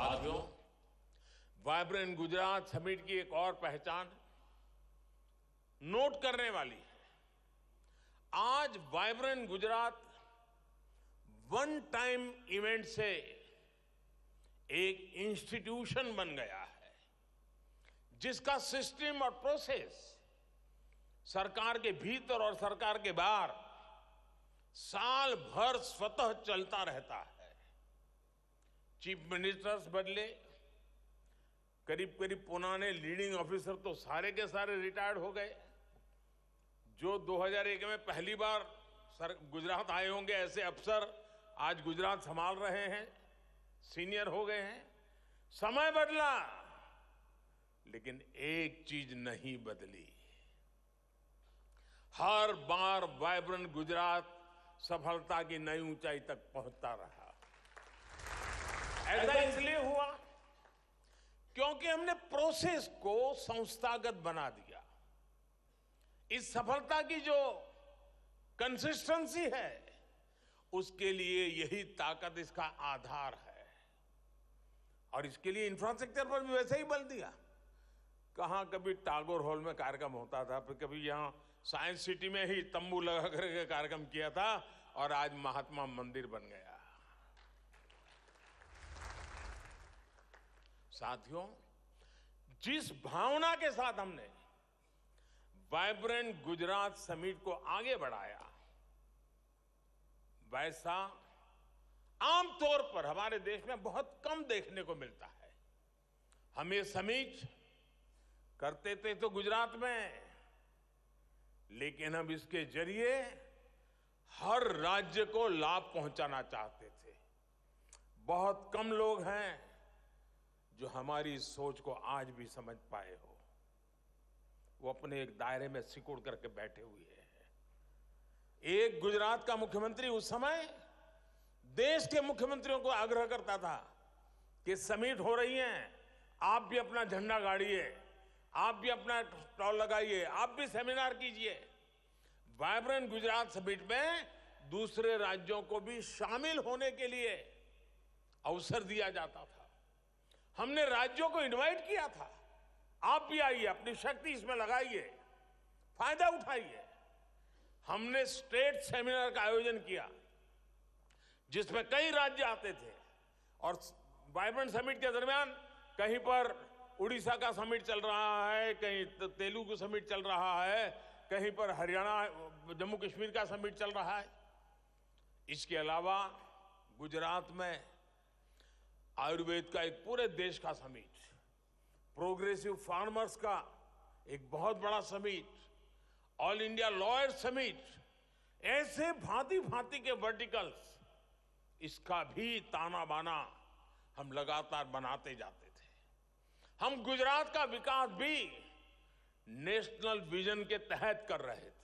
साथियों vibrant Gujarat summit की एक और पहचान नोट करने वाली है। आज vibrant Gujarat one time event से एक इंस्टीट्यूशन बन गया है, जिसका सिस्टम और प्रोसेस सरकार के भीतर और सरकार के बाहर साल भर स्वतः चलता रहता है। चीफ मिनिस्टर्स बदले, करीब करीब पुराने लीडिंग ऑफिसर तो सारे के सारे रिटायर्ड हो गए। जो 2001 में पहली बार सर गुजरात आए होंगे ऐसे अफसर आज गुजरात संभाल रहे हैं, सीनियर हो गए हैं। समय बदला, लेकिन एक चीज़ नहीं बदली। हर बार वाइब्रेंट गुजरात सफलता की नई ऊंचाई तक पहुँचता रहा। ऐसा इसलिए हुआ क्योंकि हमने प्रोसेस को संस्थागत बना दिया। इस सफलता की जो कंसिस्टेंसी है उसके लिए यही ताकत इसका आधार है। और इसके लिए इंफ्रास्ट्रक्चर पर भी वैसे ही बल दिया। कहाँ कभी टागोर हॉल में कार्यक्रम होता था फिर कभी यहाँ साइंस सिटी में ही तंबू लगा करके कार्यक्रम किया था और आज महात्मा मंदिर बन गया। साथियों, जिस भावना के साथ हमने वाइब्रेंट गुजरात समिट को आगे बढ़ाया, वैसा आमतौर पर हमारे देश में बहुत कम देखने को मिलता है। हम ये समिट करते थे तो गुजरात में, लेकिन हम इसके ज़रिए हर राज्य को लाभ पहुंचाना चाहते थे। बहुत कम लोग हैं जो हमारी सोच को आज भी समझ पाए हो, वो अपने एक दायरे में सिकुड़ करके बैठे हुए हैं। एक गुजरात का मुख्यमंत्री उस समय देश के मुख्यमंत्रियों को आग्रह करता था कि समिट हो रही है, आप भी अपना झंडा गाड़िए, आप भी अपना स्टॉल लगाइए, आप भी सेमिनार कीजिए। वाइब्रेंट गुजरात समिट में दूसरे राज्यों को भी शामिल होने के लिए अवसर दिया जाता था। हमने राज्यों को इनवाइट किया था। आप भी आइए, अपनी शक्ति इसमें लगाइए। फ़ायदा उठाइए। हमने स्टेट सेमिनार का आयोजन किया, जिसमें कई राज्य आते थे और वाइब्रेंट समिट के दरमियान कहीं पर उड़ीसा का समिट चल रहा है, कहीं तेलुगु समिट चल रहा है, कहीं पर हरियाणा जम्मू कश्मीर का समिट चल रहा है। इसके अलावा गुजरात में आयुर्वेद का एक पूरे देश का समिट, प्रोग्रेसिव फार्मर्स का एक बहुत बड़ा summit, all India lawyer summit, ऐसे भांति भांति के वर्टिकल्स, इसका भी ताना बाना हम लगातार बनाते जाते थे। हम गुजरात का विकास भी नेशनल विजन के तहत कर रहे थे।